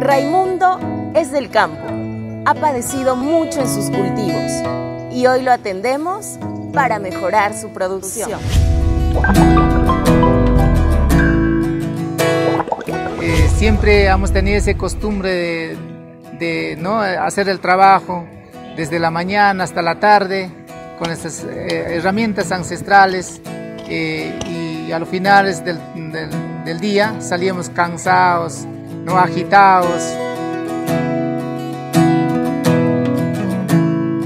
Raimundo es del campo, ha padecido mucho en sus cultivos y hoy lo atendemos para mejorar su producción. Eh, siempre hemos tenido esa costumbre de, ¿no? hacer el trabajo desde la mañana hasta la tarde con estas eh, herramientas ancestrales eh, y a los finales del, del día salíamos cansados, no agitados.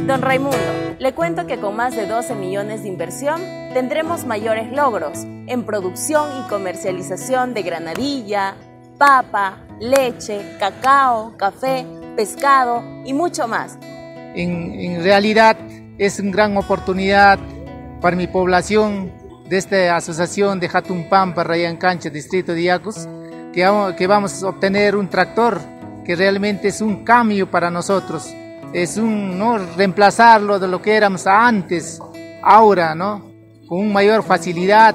Don Raimundo, le cuento que con más de 12 millones de inversión tendremos mayores logros en producción y comercialización de granadilla, papa, leche, cacao, café, pescado y mucho más. En, realidad es una gran oportunidad para mi población de esta asociación de Pampa, Rayan Cancha, distrito de Yacus, que vamos, a obtener un tractor que realmente es un cambio para nosotros. Es un ¿no? reemplazarlo de lo que éramos antes, ahora, ¿no? Con mayor facilidad,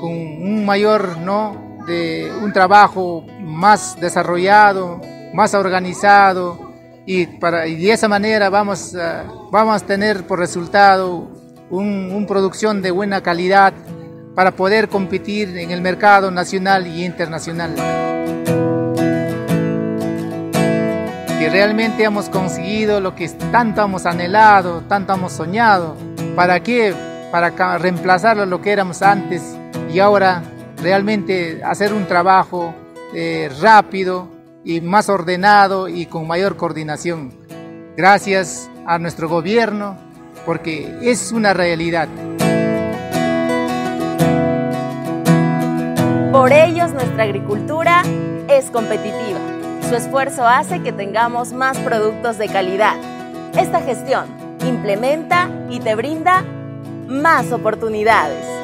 con un mayor, ¿no? De un trabajo más desarrollado, más organizado y, para, de esa manera vamos, vamos a tener por resultado una producción de buena calidad para poder competir en el mercado nacional y internacional. Que realmente hemos conseguido lo que tanto hemos anhelado, tanto hemos soñado. ¿Para qué? Para reemplazar lo que éramos antes y ahora realmente hacer un trabajo eh, rápido y más ordenado y con mayor coordinación. Gracias a nuestro gobierno porque es una realidad. Por ellos nuestra agricultura es competitiva. Su esfuerzo hace que tengamos más productos de calidad. Esta gestión implementa y te brinda más oportunidades.